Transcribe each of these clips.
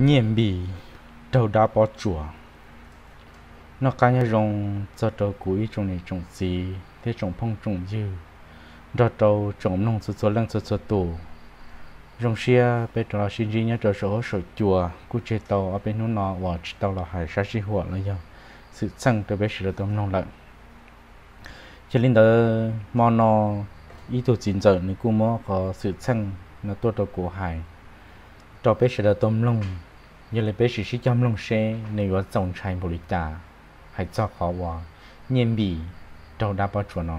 nhiệm bị đầu đá bỏ chùa. Nó cá nhân rong cho đầu cuối trong này trong gì thế trong phong trong dư. Đó đầu trong nông số số lăng số số tổ rong xia bây giờ xin gì nhớ đầu số số chùa cú chế tàu, ở bên nó nó và tàu là hải sát chi hoạt là do sự sang từ bên sự tâm nông lợn. Cho nên đó, mò nó ý tổ chính trở này cũng có sự sang là tôi đầu cổ hải. Cho bên sự tâm nông giờ lại bé sĩ sĩ chăm lòng xe nên có dòng trai bồ lịch ta hãy cho khó hòa nhiên bị đau đã bao chuẩn nó.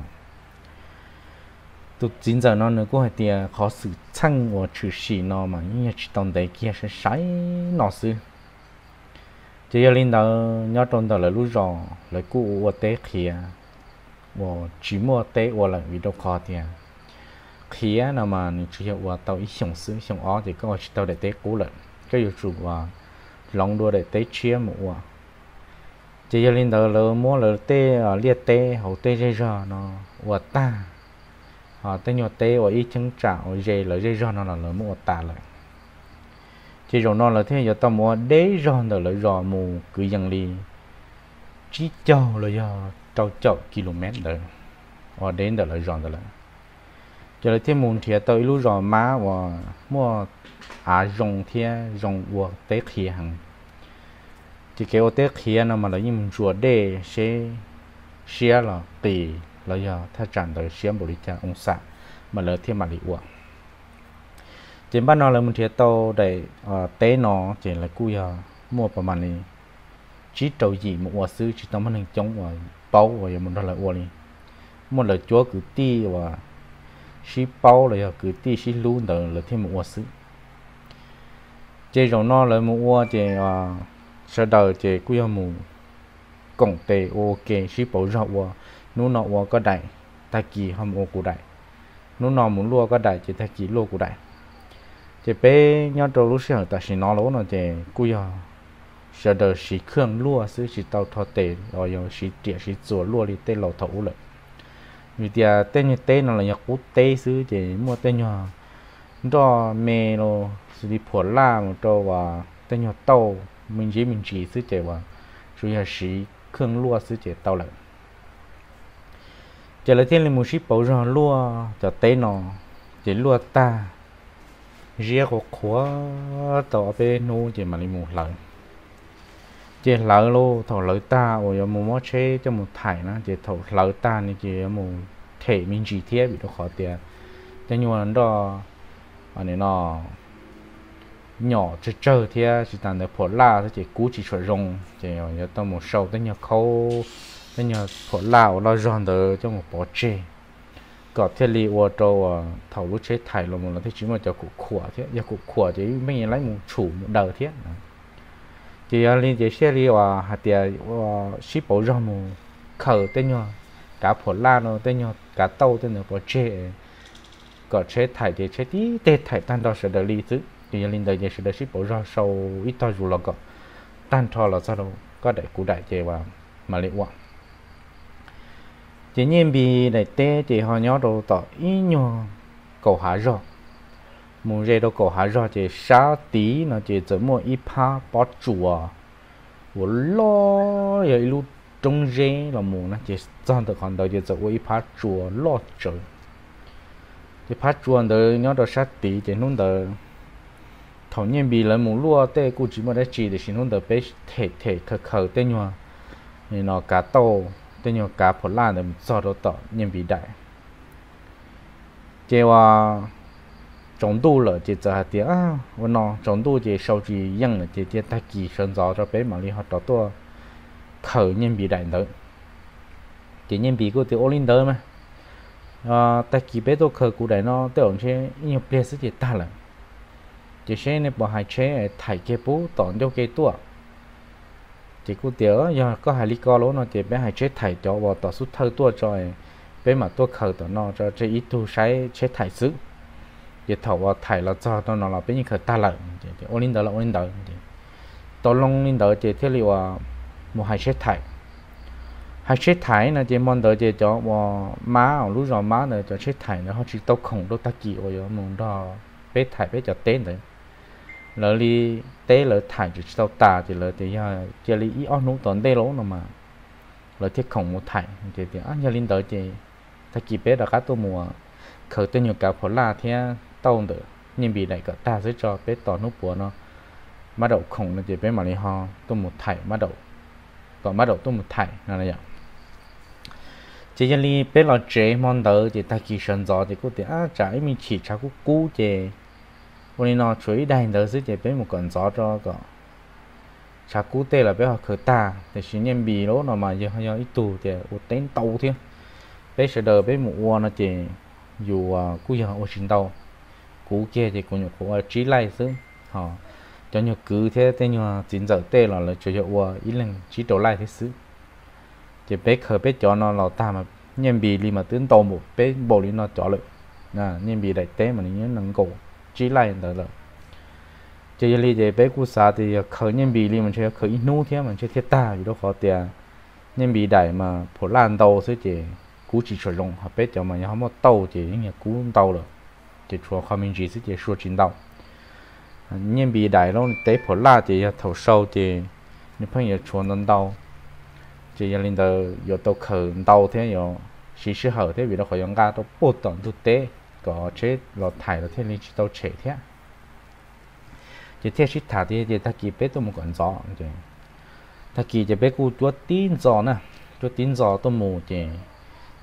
Tụt chính giờ nó nữa cũng hay tiền khó sự chăng của chữ sĩ nó mà như chỉ tồn tại kia sẽ sai nó sự chỉ giờ lên đó, nhớ tồn tại là lúc rồi lại cũ ở tế kia và chỉ mua tế và là vì đâu khó tiền khi nó mà chỉ hiểu và tàu ý sống sự sống ó thì có chỉ tàu để tế cũ lại cái yếu chủ và lòng đua để tế chia một chỉ cho linh đầu lỡ mua lỡ tê ở liệt tê, hậu tê dây rò nó của ta. Họ tê nhỏ tê và ít chứng trả ở dây lỡ dây rò nó là lỡ mua ta lại. Chỉ rồi nó là thế giờ tao mua đế rò nó lỡ rò mù, cứ dần đi chỉ cho là do trâu chậu km rồi. và đến đó là rò đó là giờ là thế mùng thì tao lúc rò má và mua à rong thế rong và tế khi hàng chỉ cái ô tế kia nó mà là những chùa đê sẽ xia là tỷ là giờถ้า chẳng được xia bổ lý cha ông xã mà là thiên mà lý uổng chỉ bắt nó là một thiệt tàu để tế nó chỉ là cú giờ mua ประมาณนี้ chỉ trâu gì một quả sư chỉ tao mình chống và bao và một đó là uổng đi một là chúa cứ ti và xí bao là cứ ti xí luôn đó là thêm một quả sứ. chỉ rồi nó là một quả à sau đó chế cứ yêu mù, cổng tề ok ship bảo rau wa nó nọ wa có đại, ta kỳ hâm ô của đại. Nó nọ muốn lua có đại chế ta kỳ lua của đại. Chế bé nhau trâu lúc xưa ta chỉ nó lỗ nó chế cứ yêu sau đó chỉ khương lua sư chỉ tàu thọ tề, rồi yêu chỉ tiệt chỉ chùa lua đi tê lầu thấu lại vì tia tên như tên nó là nhạc cú tê sư chỉ mua tên nhỏ đó mê nó xử đi phổ la một trâu và tên nhỏ tàu, mình chỉ mình chỉ sư chế và chủ yếu sĩ khương lúa sư chế tàu lại. Chỉ là thiên linh một ship bảo rằng lúa cho tên nó, chỉ lúa ta. Riêng của khóa tàu bên nô chỉ mà linh một lần chỉ lỡ lô, thổ lỡ ta ôi giờ một chế cho một thải nó chỉ thổ lỡ ta này chỉ một thể mình chỉ thiết bị nó khó tiền thế nhưng mà đó anh ấy nó nhỏ chơi chơi thì chỉ tàn được phổ la thì chỉ cú chỉ chuẩn rong chỉ nhớ tao một sâu tới nhớ khâu tới nhớ phổ la lo giòn được cho à, một bỏ chê. Có thiết lý ô tô thầu lúc chế thải là một là thế chỉ mà cho cụ khỏa thế giờ cụ khỏa thì mấy lấy một chủ một đời thế chỉ ờ, linh chỉ xe đi và hạt tiền ờ, ship bảo rong mù, khờ tên nhau, cả phố la nó tên nhau, cả tàu tên nhau bỏ chế có chế thải thì chế tí, tê thải tan đó sẽ được lý chứ thì linh đời sẽ được ship ra sau ít thôi dù là có tan cho là sao đâu, có đại cụ đại chế vào mà liệu quảng chỉ nhiên bị đại tê thì họ nhớ đồ tỏ ý nhau, cầu hạ rồi mùng rê đâu cổ hà rõ chỉ sáu tí nó chỉ chỉ mua ít pa bỏ chùa. Wo lo ya lu trong rê là mùng nó chỉ chọn được còn đâu chỉ chỉ ít pa chùa, lo trời. Chỉ pa chùa đời nhớ đồ sát tí, chỉ nung đời thầu nhiên bị lấy mùng lúa tê cụ chỉ mà đã chỉ để xin hôn được bé thể thể, khờ khờ tê nhòa nên nó cá tô tê nhòa cá phổ lan để cho đó tỏ, nhiên bị đại. Chế wa trọng độ là chế giờ hạt à và nó trọng độ chế sau chỉ yên là chế chế ta kỳ sơn gió cho bé mà đi học đó to khờ nhiên bị đại nữa chế nhiên bị của tiêu olin đó mà à ta kỳ bé tôi khờ cụ đại nó tiêu chế nhiều bé sẽ chế ta là chỉ xe này bỏ hai chế thải cái bố tọn cho cái tua chỉ cú tiểu giờ có hai lý co lỗ nó chỉ bé hai chế thải cho vào tỏ suốt thơ tua rồi bé mà tua khờ tỏ nó cho chế ít thu sai chế thải xứ chỉ thầu thải là cho nó khờ ta lợn linh là linh linh hai thải hai thải chỉ mong cho má má cho thải họ chỉ muốn thải cho đấy lỡ đi té lỡ thải chỉ sau ta thì lỡ thì giờ chỉ li ít ăn nấu tòn té lỗ nó mà lỡ thiết không một thải thì thì ăn nhà linh tới thì ta kỳ bé đã cá tô mùa khởi tên nhiều cả phổ là thế tông được nhưng bị lại cả ta dưới cho bé tỏ nút búa nó bắt đầu khủng nó chỉ bé mà đi ho tôi một thải bắt đầu còn bắt đầu tôi một thải là vậy chỉ cho li bé lo chế món đó chỉ ta kỳ sơn gió thì cô thì à trái mình chỉ cháu cô cú chế hôm nay nó chuối đầy đó dưới chỉ bé một con gió cho cả cháu cú tê là bé học khởi ta để xin nhân bì lỗ nó mà giờ họ ít tù thì một tên tàu thiên bé sẽ đợi bé một uo nó chỉ dù cú giờ họ xin tàu cú kia thì cũng có à, trí lại chứ họ, cho nhiều cứ thế thế nhưng chính giờ tê là là chủ yếu là ít lần trí đổ lại thế sự chỉ bé khởi bé cho nó là ta mà nhân bị li mà tướng tồn một bé bộ li nó cho lực à nhân bị đại tế mà nhớ nâng cổ, trí lại đó là chỉ li chỉ bé cú sa thì khởi nhân bị li mà chơi khởi ít nô thế mà chơi thiết ta gì đó khó tiền nhân bị đại mà phổ lan đầu thế chỉ cú chỉ chuẩn lồng hợp bé cho mà nhau không tàu chỉ những nhà cú tàu rồi chỉ cho khoa minh chỉ sẽ chỉ số chính tàu nhân bị đại luôn tế phổ la thì thầu sâu thì những phong yêu chuồn đến tàu chỉ linh đầu có tàu khởi tàu thế có chỉ sử hở thế vì nó khỏi 用 ga tàu bột tận tu tế có chế lọt thải là thế linh chỉ tàu chế thế chỉ thế chỉ thả thì thì ta kỳ bé tôi một con rõ chứ ta kỳ chỉ bé cu tua tin rõ nè tua tin rõ tôi một chứ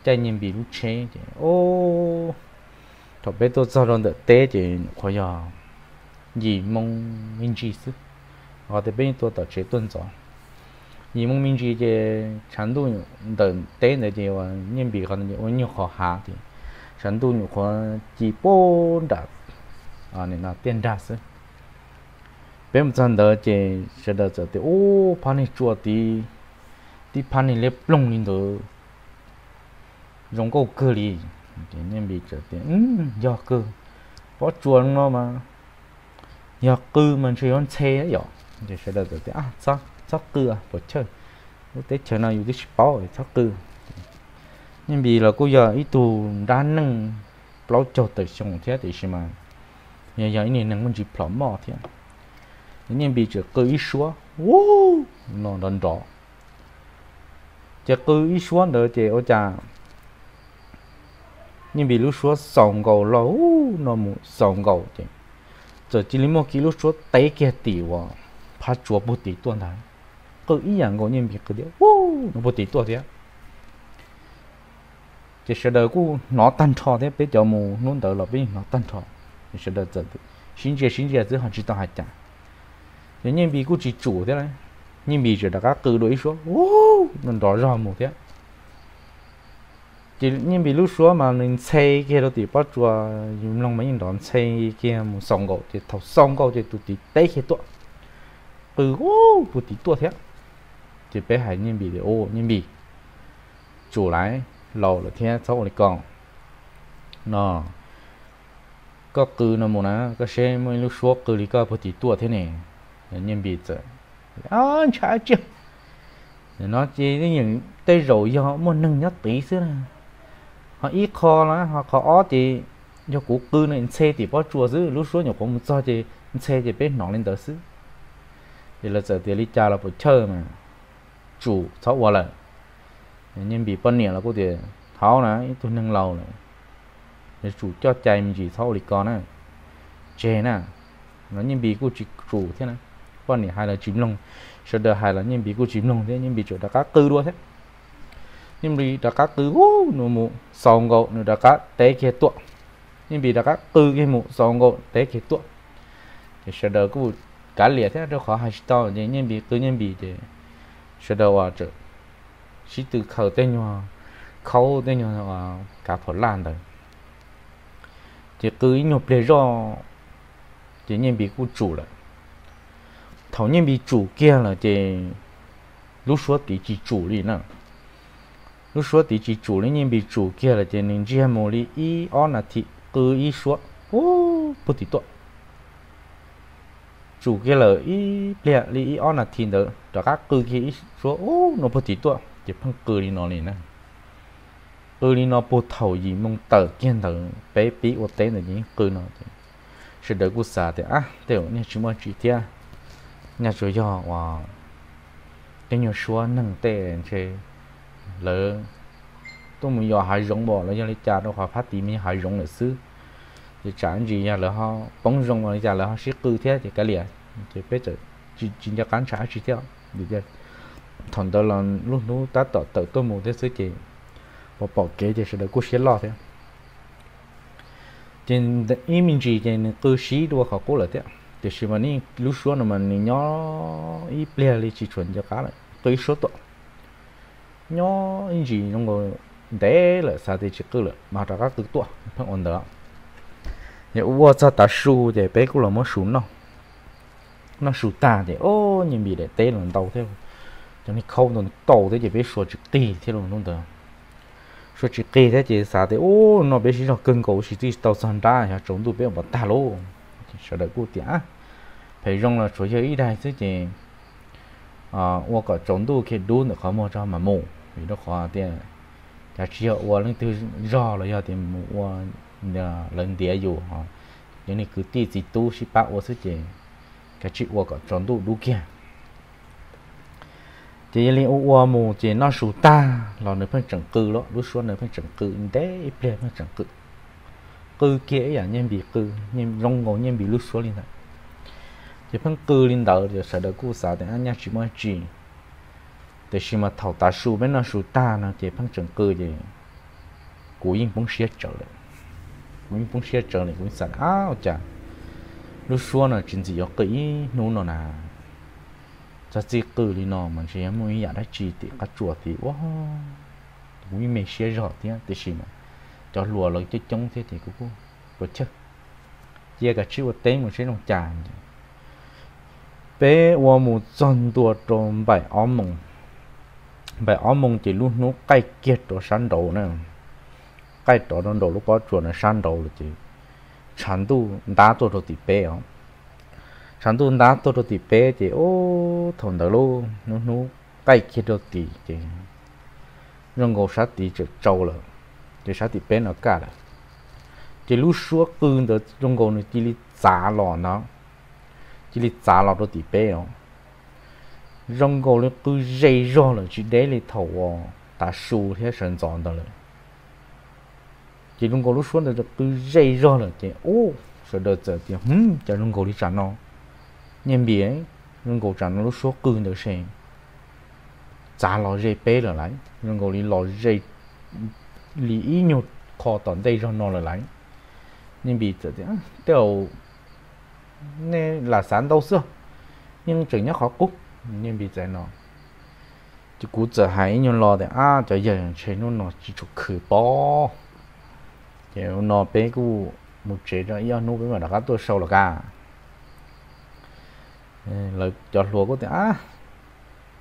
chạy nhìn bị lúc chế chứ ô thôi bé tôi cho nó được tế chứ khỏi giờ gì mong minh chỉ sức họ thì bên tôi tập chế tuân gió gì mong minh chỉ chứ chẳng đủ đợt tế này thì nhìn bị còn nhiều khó hạ thì sản tu nhiều khoa chỉ bốn đạt à nên là tiền đạt sự bên một chân đó chỉ sẽ được giờ thì ô pan này chua thì thì pan này lép lông lên đó giống câu cơ thế nên bị trở tiền. Ừ, do cơ có chuồn nó mà. Do cư mình chỉ con xe ấy thì sẽ là trở tiền. À sao sao cư à? Bỏ chơi lúc tết chờ nào cái sport sao cư. Nhưng vì là cô giờ ít tù ra nâng lâu cho tới xong thế thì xem mà giờ giờ này nâng mình chỉ plom mò thế. Nhưng bị trở cơ ít số wow! Nó đơn rõ chỉ cơ ít số nữa chỉ ở chả nhưng ví dụ số sòng gầu lâu nó mu sòng gầu chứ. Giờ chỉ lấy một cái lúc số tay kia tỷ wa phá chúa bút tỷ tuần đấy cứ ý dạng gọi nhân vì cái điều wow nó bút tỷ tuần thế chỉ sợ đời cú nó tan trò thế bây giờ mù nôn đời là bây nó tan trò. Chỉ sợ đời giờ xin chia xin chia giữa hàng chỉ tao hai chả. Thế nhưng vì cú chỉ chủ thế này, nhưng vì chỉ là các cử đối số wow nó rõ rõ một thế chỉ nhưng ví lúc số mà mình xây kia đó thì bắt chua, dùng lòng mấy những đòn xây kia một sòng gỗ thì thầu sòng gỗ thì tụt thì tay kia tuột bự ừ, ô bự tí tuột thế. Thì bé hải nhưng bị thì ô nhưng bị. Chủ lại lâu là thế, cháu này còn. Nó có cứ nó một á có xe mới lúc số cứ thì có bự tí tuột thế này như bị giờ à chả chứ nó chỉ những tay rồi do một nâng nhất tí xưa này họ ít khó là họ khó thì do cú cư này xe thì bao chùa dữ. Lúc số nhiều cũng cho thì xe thì bên nó lên tới xứ thì là giờ thì đi cha là phải chơi mà. Chủ sáu qua lại. Nhưng bị phân niệm là có thể tháo này tôi nâng lầu này để chủ cho chạy mình chỉ tháo đi con này chè nè. Nó nhưng bị cô chỉ chủ thế này phân niệm hai là chìm lông sau đó hai là nhưng bị cô chìm lông thế, nhưng bị chỗ đã cá cư đua thế nhưng bị đã các từ ô nó mụ sòng gỗ nó đã các té kia tuột nhưng bị đã các từ cái mụ sòng gỗ té kia tuột thì sau đó cô cá liệt thế đó khó hay to nhưng bị cứ nhưng bị thì sau đó vào chỗ chỉ từ khẩu tên nhau khâu tên nhau là cả phở lan rồi thì cứ nhộp lệ do thì nhân bị cô chủ rồi thầu nhân bị chủ kia là thì lúc số tỷ chỉ chủ đi nữa lúc số tỷ chỉ chủ lên nhìn bị chủ kia là tiền nên chỉ một lý ý on là thị cứ ý số ô bút tỷ tuột chủ kia là ý lẹ lý ý on là thị đó cho các cứ kia ý số ô nó bút tỷ tuột chỉ phân cứ đi nó này nè cười đi nó bố thầu gì mong tờ kiên tờ bé bí ô tế là gì cứ nó sẽ đỡ cú xả thì à tiểu nhà chúng mà chỉ tia nhà chủ do wow cái nhiều số nâng tệ chơi lỡ tôi muốn giờ hai rong bỏ lỡ do lấy cha nó họ phát tìm mình hai rong là xứ thì chẳng gì nhà lỡ họ bóng rong mà nhà lỡ họ sẽ cư thế thì cái liền thì biết rồi, chỉ chỉ cho cán trả chỉ theo được chưa thằng đó là lúc nó ta tự tự tôi muốn thế sự gì bỏ bỏ kế thì sẽ được cố xé lo thế trên ý mình chỉ trên cơ sĩ đua họ cố là thế thì xem mà ní lúc số nó mà nhỏ ý ple li chỉ chuẩn cho cá này, tôi số tổ nhỏ anh chị trong ngồi để là sao thì chỉ cứ là mà ra các thứ to phải ổn đó thì ua sao ta su để bé cũng là mất su nó nó su ta thì ô nhìn bị để té lần đầu thế cho nên không nó đầu thế chỉ biết số chữ tì thế luôn luôn đó số chữ kê thế chỉ sao thì ô nó biết chỉ là cân cầu chỉ tì tàu san ra nhà chúng tôi biết mà ta luôn sợ đợi cô tía phải rong là số giờ ít đây chứ chỉ à tôi cả chúng tôi khi đun được khó mua cho mà mù vì nó khó tiền chả chỉ ở tôi lên từ rõ là giờ thì tôi nhà lần địa dù họ những này cứ tí gì tu sĩ bảo tôi chứ chỉ cái chuyện ô có chúng tôi đủ kia chỉ liên ô mù chỉ nó sụt ta là nơi phân trận cư đó lúc xuống nơi phân trận cư. Để ít bề phân trận cư cư kia à nhân bị cư, nhân rong ngô nhân bị lúc xuống lên này chỉ phân cư lên đầu thì sẽ được cứu sao thì anh nhắc chỉ mới chỉ thế khi mà thầu ta số bên nó số ta nó chỉ phăng trận cư gì, cú yên bóng xía trở lại. Cú yên bóng xía trở lại cũng sẵn. À, áo chả lúc xuống nó chỉ chỉ có kỹ nô nó nào cho chỉ cử đi nó mà chỉ em muốn giả chỉ thì các chùa thì wow cũng mình xé rõ thế thế xí mà. Cho lùa lại cho chống thế thì cũng có chứ. Giờ cái chữ tên một cái nông tràn bé wa một dân tua trong bài áo mông bài áo mông chỉ lúc nó cay kiệt đồ san đồ nè. Cay đồ nó đồ lúc có chuột nó san đồ rồi chứ chẳng tu đá tôi đồ thì bé không chẳng tu đá tôi đồ thì bé chứ ô, thằng đó luôn nó nó cay kiệt đồ thì chứ rong ngô sát thì chỉ trâu rồi thì sát thì bé nó cả rồi chỉ lúc suốt cơn đó rong ngô nó chỉ li giá lò nó. Chỉ li giá lò đồ thì bé không rong gò nó cứ dây rõ rồi chỉ để lên thầu ta su thế sinh chọn đó rồi chỉ rong gò lúc xuống là cứ dây rõ rồi thì ô sợ đợt giờ thì hừm cho rong gò đi trả nó nhân biển rong gò trả nó lúc xuống cứ được xem chả lo dây bé rồi lại rong gò đi lo dây lì ý nhột khó tận đây cho nó lại nhưng bị thì đều nên là sáng đâu xưa nhưng chỉ nhắc khó cúc nhưng bị thế nó chỉ cú giờ hay nhon lo để à cho giờ chơi nó nó chỉ chụp khử bó thì nó bé cú một chế cho yêu nó với mà đã tôi sâu là cả lời cho lúa có thể à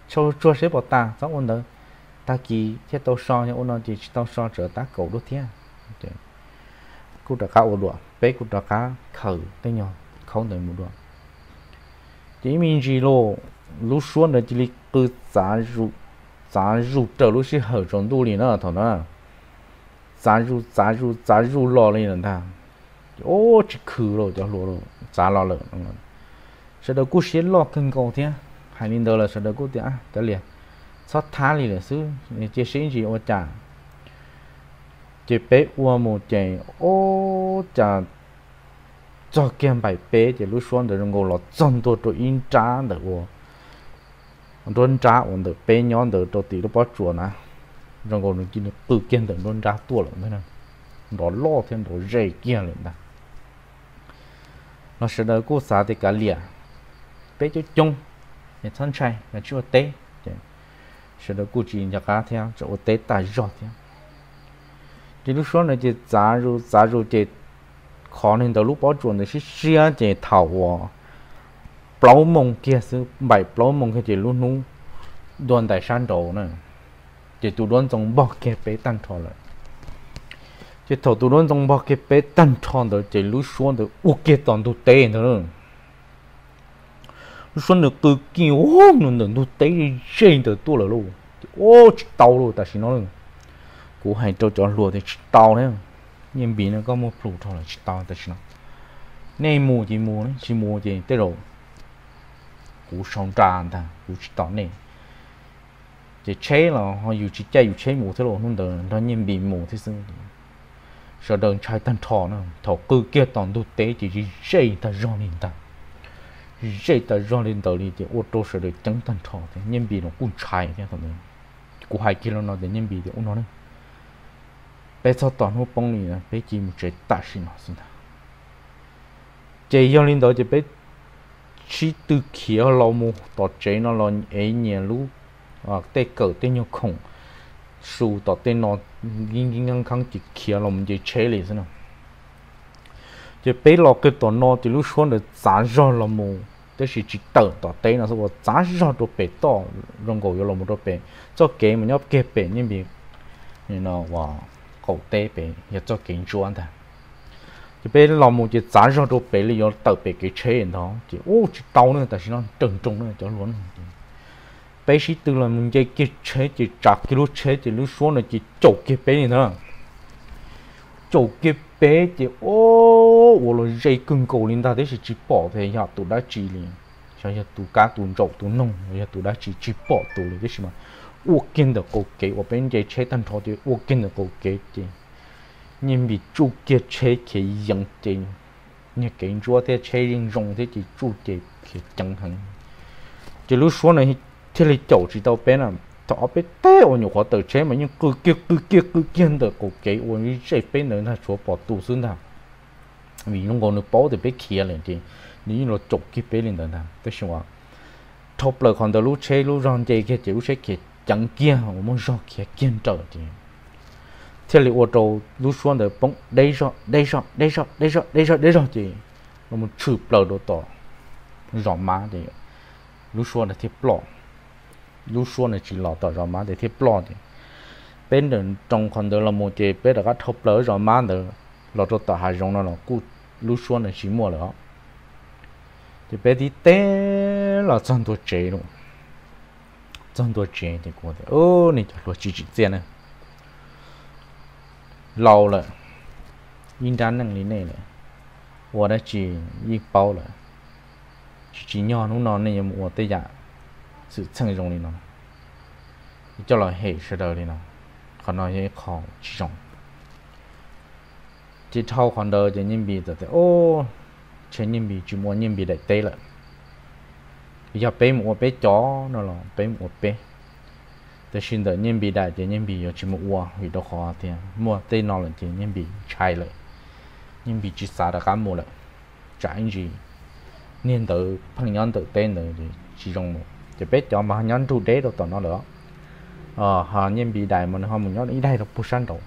cho cho sẽ bỏ ta giống ôn đó ta kỳ thế tao so nhưng ôn nó chỉ tao so trở ta cầu đốt thế cú đã cá ôn đùa bé cú đã cá khử cái nhau không thể một đùa chỉ mình chỉ lô lúc xuống là chỉ là cứ giá ru giá ru trở lúc sẽ hở trong tu liền đó thằng đó giá ru giá ru giá ru lo lên ta ô chỉ khử rồi cho lô rồi giá lo rồi sau đó cú xuyên lo cân cầu thế hai linh đó là sau đó cú thế cái liền sau thá liền là xứ chỉ xin gì ô chả chỉ bé ua một chè ô chả cho kem bài bé chỉ lúc xuống được ngô lo chân tôi tôi in trả được ua đốn trả ổn được bé nhon được tôi tí nó bỏ chùa nè rồi còn nó nó tự kiên được đốn trả tua lắm thế này nó lo thêm nó dễ kiên lên ta nó sẽ đỡ cô xã thì cả lìa bé cho chung để thân trai là chưa tế sẽ đỡ cô chỉ nhà cá theo chỗ tế tài rõ theo thì lúc sau này chỉ giá rồi giá rồi chỉ khó nên đầu lúc bỏ chuẩn thì sẽ xia chỉ thầu à mong kia sư bảy bao mong cái chỉ luôn nu đoàn đại san đồ nè chỉ tụ đoàn trong bỏ kia bé tăng thọ lại. Chỉ thầu tụ đoàn trong bỏ kia bé tăng thọ được chỉ lúc sau được ok toàn tụ tê nữa. Lúc sau được từ kia ô nữa tụ tê trên từ tụ là luôn ô tàu luôn ta xin nó luôn. Cú hay cho cho lùa thì tao đấy. Nhưng bị nó có một phụ thôi là tao xin nó nên mua chỉ mua chỉ mua chỉ tới rồi cú sông tràn ta cú chỉ tỏ này chỉ chế là họ dù chỉ chơi dù chế mù thế rồi không được nó nhìn bị mù thế sao sợ đơn trai tan thọ nữa, thọ cứ kia toàn đồ tế chỉ chỉ chế ta rong lên ta. Chế ta rong lên tàu đi thì ô tô sợ được chẳng tan thọ thế, nhìn bị nó cũng chạy thế thôi cú hai kia nó để nhìn bị thì ông nó nữa bây sau toàn hô bông này bây giờ một chế ta xin nó xin ta. Chế rong lên tàu chỉ bé chỉ từ kia lâu mu tọt chế nó lo ấy nhẹ lúc à tê cỡ tê nhau khủng. Su tọt tê nó ging ging ngang khăng chỉ kia lo mình chỉ chế lại xem nào. Chỉ bé lo cái tọt nó thì lúc xuống được giá rõ lo mu. Tức là chỉ tờ tọt tê nó số giá rõ đồ bé to rong cổ lo mu đồ bé cho kế mà nhóc kế bé nhưng bị you know wow cổ tê bé ya cho kế chuan ta chỉ bên lòng một chỉ dán ra đồ bể lý do tàu cái chế đó chỉ ô chỉ tàu nữa tại sao nó trần trùng nữa cho luôn bể sĩ từ là mình chơi cái chế chỉ chặt cái lúc chế chỉ lúc xuống là chỉ chỗ cái bể này thôi cái bể chỉ ô ô là dây cưng cầu lên ta thế chỉ bỏ về nhà tụ đã chỉ liền sao giờ cá tụ trộn tụ nông giờ tụ đã chỉ chỉ bỏ tụ liền cái gì mà ô kiến được cầu kế ở bên chơi chế tan thọ thì ô kiến được cầu kế chứ nhưng bị chủ kia chế cái dân tiền như cái chúa thế chế riêng rong thế chỉ chủ kia cái chẳng hẳn chỉ lúc số này thế là chậu chỉ đâu bên nào tao bé té ở nhiều khó tờ chế mà nhưng cứ kia cứ kia cứ kia được cổ kế ở như chế bên nữa là chúa bỏ tù xuống nào vì nó còn được bảo thì biết kia lên thì nếu nó chụp cái bên lên nào tức là top lời còn tờ lúc chế lúc rong chế cái chỉ lúc chế cái chẳng kia mà muốn rong kia kiên trở thì thế là ô tô lúc xuống để bóng đây rồi đây rồi đây rồi đây rồi đây rồi đây rồi thì nó một chụp lờ đồ to rõ má thì lúc xuống là thiết lọ lúc xuống là chỉ lọ tỏ rõ má để thiết lọ thì bên đường trong con đường là một chế bên đó các thop lỡ rõ má nữa lọ đồ tỏ hai rong nó là cú lúc xuống là chỉ mua nữa thì bên đi té là chân tôi chế luôn chân tôi chế thì có thể ô này cho chỉ chỉ tiền này lâu rồi yên đàn năng lý này này 我的只一包了，只鸟弄到那我对家是称重的呢，叫了黑石头的呢，可能也考其中，这超看到这人民币的哦，前人民币就没人民币来对了，要背我背脚那了，背我背。 แต่ชินเดยังบีได้แต่ยังบีอยู่ชิมวัววิดคอเตียมัวเต้นอนเลยเตียยังบีใช่เลยยังบีจิตสาดกันมัวเลยจ่ายจีเนี่ยเดอพังยันเดอเต้นเลยจีจงมัวจะเป็ดจอมายันทูเดเราตอนนั้นเหรอờ họ nhân bị đại mà họ muốn nhớ ý đây là bút sản đồ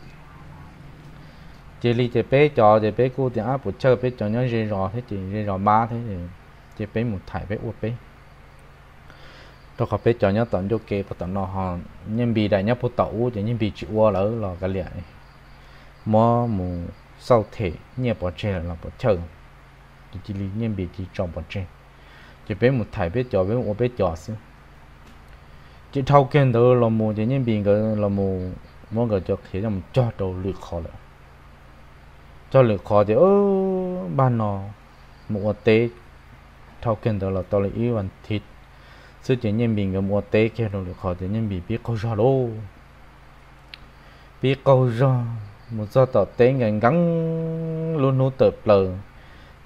chỉ li chỉ bé cho chỉ bé cô thì áp bút chơi bé cho nhớ rì rò thế thì rì rò ma thế thì chỉ bé một thải bé uất bé tôi có biết cho nhớ tận cho kê và tận nó họ. Nhân bị đại nhớ phụ tẩu thì nhân bị chịu qua lỡ là cái liền mà mù sau thể nhẹ bỏ chơi là bỏ chờ thì chỉ lý nhân bị chỉ trong bỏ chơi chỉ biết một thầy biết cho, biết một biết cho xí. Chỉ thâu kiến đó là mù thì nhân bị cái là mù. Muốn cái cho khi làm cho đầu lưỡi khó lại cho lưỡi khó thì, ơ ban nó một tế thâu kiến đó là tôi là yêu anh thịt sự chuyện nhân bình cái mua tế kia rồi họ chuyện nhân bình biết câu ra lô. Biết câu ra một giờ tờ tế ngàn gắn, luôn nô tập lờ.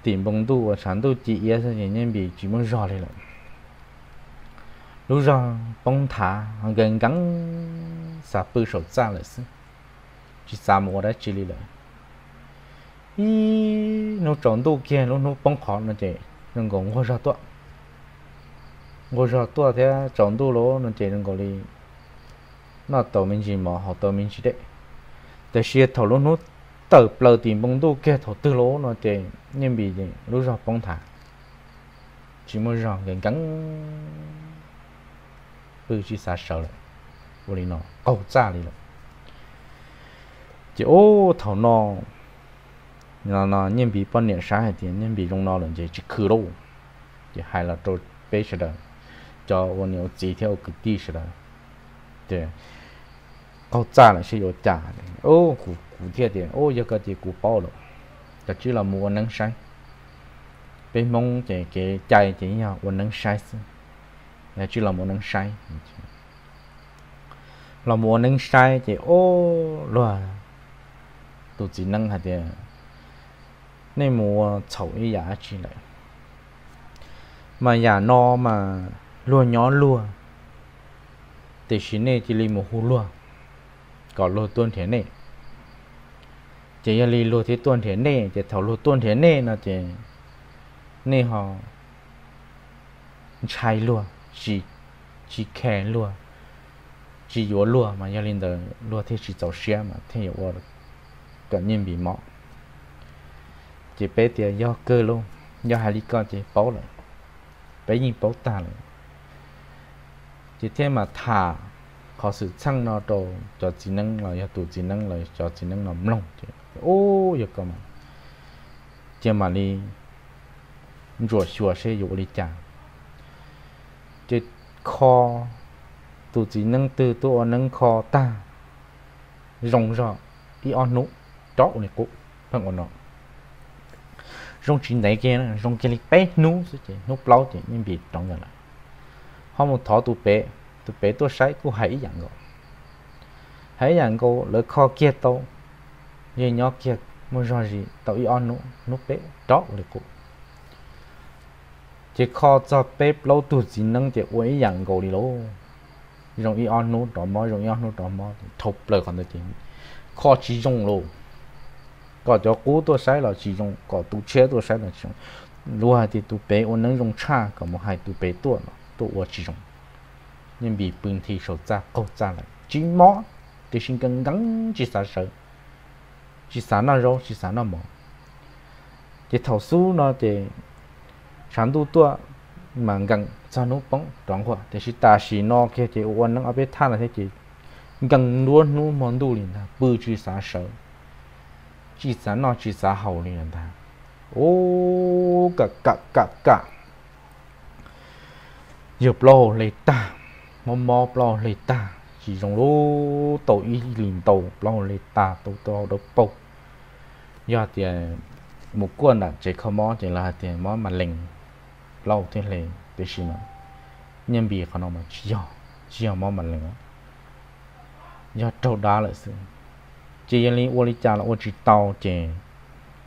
Tìm bông tu và sản tu chỉ ý sẽ nhân bình chỉ muốn ra đây là lúc ra bông thả gần gắn, xả bự sổ ra là sự chỉ xả mua đã chỉ là ý nó tròn tu kia nó nó bông khó nó chạy, nó còn hoa ra tuột ngồi ra tôi thấy trong tu lỗ nó chỉ đừng có nó tàu mình chỉ mà họ tàu mình chỉ đấy để xia thầu lỗ nó tàu bờ tìm bông đô kia thầu tư lỗ nó chỉ nhân bị gì lúc ra bông thả chỉ mới ra gần cắn bự chỉ xa sợ rồi vô lý nó câu trả đi rồi chỉ ô thầu nó nó nó nhân bị bao nhiêu sáng hay tiền nhân bị trong nó là chỉ chỉ khử chỉ hay là tôi bé sẽ được cho 我牛几条个地似的，对，搞炸了是有炸的，哦，古古贴的，哦，有个的古包了，这只了莫能晒， bên mong cái cái chạy chỉ nhau vẫn nâng sai sự là chỉ là một nâng sai là một nâng sai thì ô loa tụ chỉ nâng hạt tiền nên mua chậu ấy giá chỉ lại mà nhà no mà lùa nhỏ lùa. Thì xí này chỉ li một hú lùa. Có lùa tuôn thế này chỉ là lì lùa thế tuôn thế này chỉ thảo lùa tuôn thế này là chỉ này họ chai lùa chỉ chỉ khe lùa chỉ yếu lùa mà nhà linh đời lùa thế chỉ giàu xe mà thế yếu vào cả nhân bị mỏ chỉ bé thì do cơ luôn, do hai lý con chỉ bảo lại. Bé nhìn bảo ta lại chỉ thế mà thả có sự chăng nó đồ cho chỉ năng là ya tụ chỉ năng là cho chỉ năng làm lông ô, giờ cơ mà. Chỉ mà đi rồi sửa sẽ dụ đi chả. Chỉ kho tụ chỉ năng từ tụ năng kho ta rộng rõ đi on nụ đó này cũng thằng còn nó rong chỉ này kia rong cái bé nụ sẽ chỉ nụ lâu thì nhưng bị trong rồi lại họ một thọ tụ bể tụ bể tôi sai cũng hãy dạng ngộ. Hãy dạng ngộ lỡ kho kia tàu, như nhỏ kia muốn rõ gì tàu y on nụ nú bé đó là cũng chỉ kho cho bể lâu tụ chỉ năng chỉ uống dạng ngộ đi lâu rồi y on nụ đó mò rồi y on nụ đó mò thục lời còn được tiền kho chỉ dùng lâu, có cho cú tôi sai là chỉ dùng có tụ chế tôi sai là chỉ dùng lúa thì tụ bể ôn nâng dùng cha có một hai tu ở chỉ dùng nhưng bị bưng thì sầu ra câu ra lại. Chỉ mỏ thì sinh cần gắng chỉ sao sợ chỉ sao nó rau chỉ sao nó mỏ chỉ thầu su nó thì sáng tu tua, mà gần cho nó bóng đoạn hoa thì chỉ ta chỉ nó kia, thì ôn nâng ở bên than là thế chỉ gần luôn nó món đủ liền là bự chỉ sao sợ chỉ sản nó chỉ sản hậu liền ta. Ô cả cả cả cả dập lo lấy ta mò mò lo lấy ta, chỉ dùng lô tổ y liền tổ lo lấy ta tổ tổ đốc bầu do thì à, một quân là chỉ không mò chỉ là thì mò mà lệnh lâu thế lệ để xin mà. Nhân bị không mà chỉ do chỉ do mò mà lệnh do trâu đá lại sự. Chỉ yên lý ô lý cha là ô chỉ tàu chỉ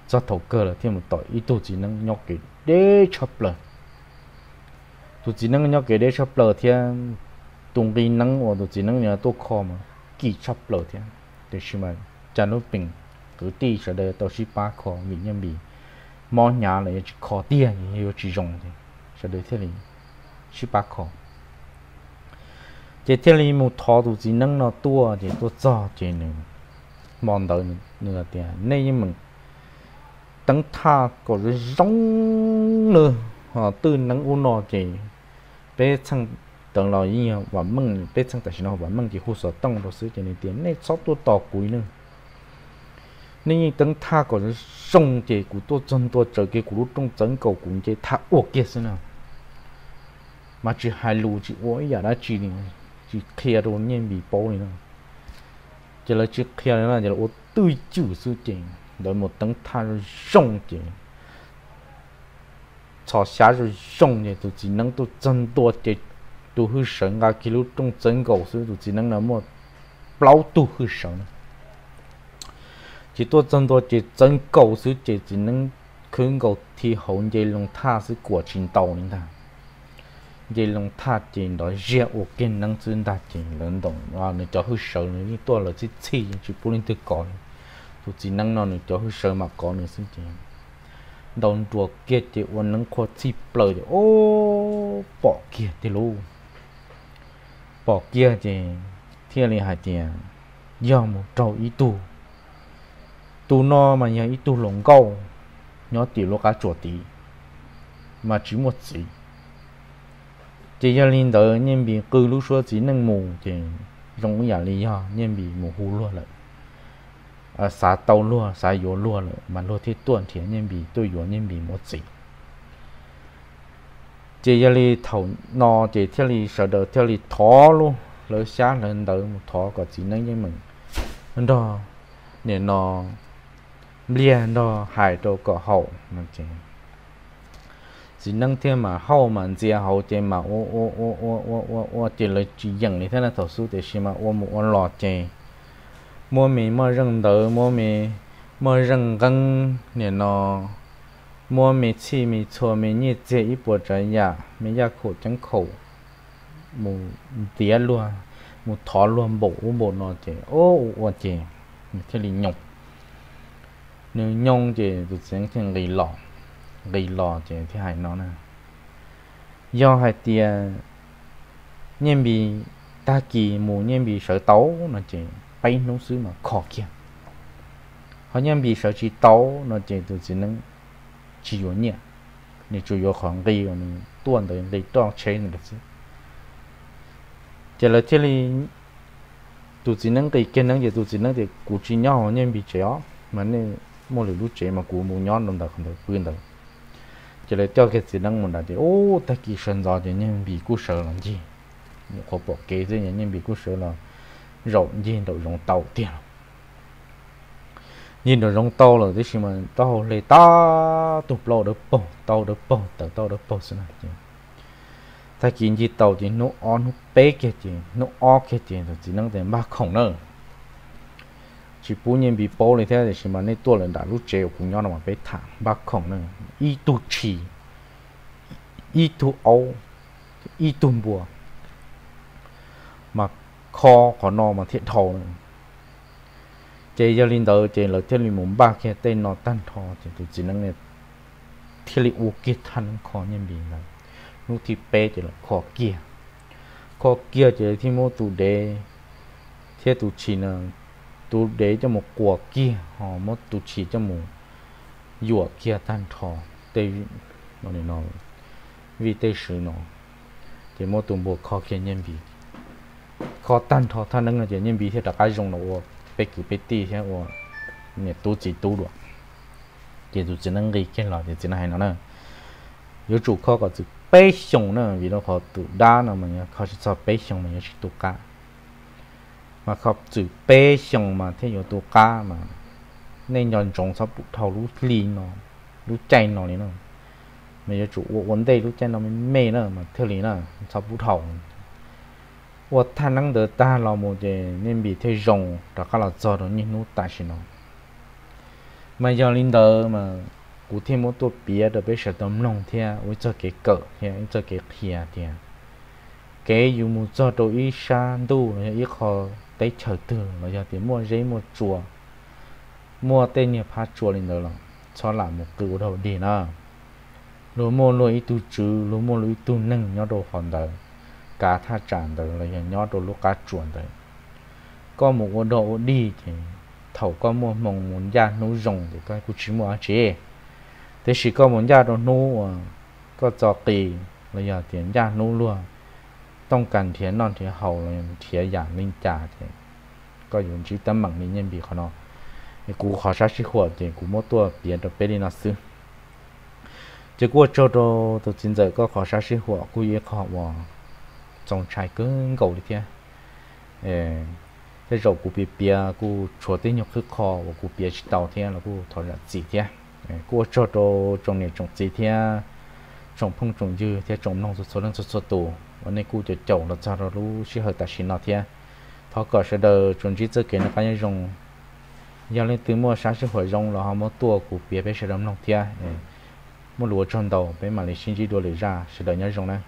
cho thầu cơ là thêm một tội ít tu chỉ năng nhóc cái đế chập lờ tôi chỉ năng nhớ cái đấy sắp lờ thì à, tung cái năng ô tôi chỉ năng nhớ tu khó mà kỳ sắp lờ thì à, để xem mà cha nó bình, cứ đi sẽ để tao chỉ ba kho mình nhân bị mò nhà này chỉ kho tiền nhiều chỉ dùng thì sẽ để thế này chỉ ba kho. Chỉ thế này một thọ tôi chỉ năng nó tua thì tu cho chỉ nữa mòn đời nữa tiền nên mình tăng tha có giống nữa họ từ năng u nọ chỉ bé chăng tưởng lo gì và mừng bé chăng tại sao và mừng thì hồ sơ tông đồ sứ cho nên tiền này sót tôi tỏ nữa nên tưởng tha còn sông chế của tôi chân tôi trở cái của trong chân cầu cũng chế tha ủa kia xem nào mà chỉ hai lù chỉ ủa giờ đã chỉ này chỉ kia đồ nhiên bị bỏ nữa chỉ là chỉ kia này là chỉ là ủa tươi chữ sự chế đợi một tấn tha sông cho xa rồi rong gì tụi chỉ năng tụi chân tôi thì tụi hư à kilo trong chân cầu sự tụi chỉ năng là một bao tụi hư sống chỉ tụi chân tua chỉ chân cầu sự chỉ chỉ nâng khương cầu thì hậu dây lòng tha sự của trình tàu nên ta dây lòng thà tiền đó dễ ổ kiến năng chân ta tiền lớn đồng và nó cho hư sợ nữa như tôi là chỉ chi chỉ bù lên từ có tôi chỉ năng nó nó cho hư sợ mà có nữa xin tiền đồng đùa kia thì uốn năng khó chi bờ thì, ô, bỏ kia thì lu bỏ kia thì thiên lý hai tiền do một trâu ý tu tu no mà nhà ý tu lồng câu nhớ tiểu lô cá chuột tí mà chỉ một gì chỉ cho linh đó nhân bị cư lúc số chỉ năng mù thì trong cái lý do, nhân bị mù hú luôn lại à tàu luôn mà luôn thì thì bị bị gì sợ luôn có năng như mình liền có hậu chỉ nâng thêm mà hậu mà chia hậu chế mà ô ô ô ô ô ô ô chế là chỉ dừng như thế là thầu số xem mà ô một ô lọt mua mì mua rừng đỡ mua mì mua rừng găng nè nó mua mì chi, mì chua mì nhị chế ít bộ trái nhà mì ya khổ chẳng khổ mù tía luôn mù thó luôn bộ bộ nó chế ô ô chế thế là nhộng nếu nhông chế thì sáng thì lì lọ lì lọ chế thì hay nó nè. Do hai tia nhân bị ta kỳ mù nhân bị sợ tấu nó chế bay nông sư mà khó kia họ nhân bị sợ chỉ tàu nó chỉ từ chỉ năng chỉ yếu nhẹ nên chủ yếu khoảng gây của mình tuần tới đây toàn chế nữa được chứ giờ là thế này tụ chỉ năng cái kiến năng giờ tụ chỉ năng thì cụ chỉ nhau họ nhân bị chéo mà nên mỗi lần lúc chế mà cụ muốn nhau đồng thời không được quên được giờ là tiêu cái chỉ năng mình là thì ô ta kỳ sinh ra thì nhân bị cụ sợ làm gì khó bỏ kế thế nhân bị cụ sợ là rồi nhìn đầu rộng tàu tiền. Nhìn đầu rộng tàu là thế gì mà tàu lấy ta tụt lò được bông tàu được bông tàu tàu được bông xin này ta kiến gì tàu thì nó on nó bé cái gì nó o cái gì thì chỉ năng tiền ba khổng nữa chỉ bố nhiên bị bố lên thế thì mà nên tua lên đã lúc chế cũng nhau mà bé thẳng ba khổng nữa y tu chỉ y tu âu y tu bùa kho có nó mà thiệt thầu chế giờ linh đầu chế là chế linh muốn ba kia, tên nó tan thò, thì tôi chỉ năng này thiết lý u kia thân khó nhân bị là lúc thì bé chế là khó kia. Khó kia chế thì mua tụ đề thiết tụ chỉ là tụ đề cho một quả kia, họ mua tụ chỉ cho một dùa kia tan thò. Tê nó này nó vì tê sử nó. Thì mua tụ bộ khó kia nhân bị khó tan thọ thân nâng là chỉ nhân bị thì đặc cái dùng nó bé cứ bé tì thế ô nè tu chỉ tu được chỉ tu chỉ nâng cái cái lọ thì chỉ năng hay nó nữa yếu chủ khó có chữ bé xong nữa vì nó khó tu đa nó mà khó chỉ cho bé xong mà chỉ tu ca, mà khó chữ bé xong mà thế yếu tu ca mà nên nhon trồng sao bụng thầu lú lì nó lú chạy nó này nó mà yếu chủ vấn đề lú chạy nó mới mê nữa mà thế này nữa sao bụng thầu 我他能得大老母的那比太容，大家老早的你努大些喏。mà giờ linh đờ mà cụ thêm một tổ bia được bây giờ tấm lòng thia với cho cái cỡ thia cho cái thia thia cái dù một cho đồ ít sa đủ là ít khó tới chờ từ là giờ thì mua giấy mua chùa mua tên nhà phá chùa linh đờ là cho làm một cựu đầu đi nè rồi mua lối ít tu chữ rồi mua lối tu nâng nhau đồ hòn đời cá tha chản đời, là nhót đồ lúc cá chuồn đời, có một ô đồ đi thì thầu có một mong muốn gia nấu rồng thì cái cũng chỉ mua chế thế chỉ có muốn gia đồ nấu có cho kỳ là giờ tiền gia nấu luôn trong cần thiền non thiền hầu là thiền giả linh giả thì có dùng chỉ tâm bằng minh nhân bị khó nó thì cú khó sát chỉ khổ thì cú mỗi tua biến được bên đi nó xứ chứ cú cho đồ tôi chính giới, có khó sát chỉ khổ cú yêu khó mà trong trái cứng gầu đi kia ê thế rồi cụ bia bia cụ chúa tên nhục khứ kho và cụ bia chỉ tàu thế là cụ thọ ra gì thế cụ cho đồ trong này trong gì thế trong phong trong dư thế trong nông số lượng số số tù và nên cụ cho chậu là cho nó lũ chỉ hơi ta xin nó thế thọ cỡ sẽ đờ trong chỉ cho cái nó phải dùng giờ lên từ mua sáng sẽ hồi dùng là họ mua tua cụ bia bia sẽ đâm nông thế mua lúa trong đầu bên mà lấy xin chỉ đồ lấy ra sẽ đợi nhớ dùng này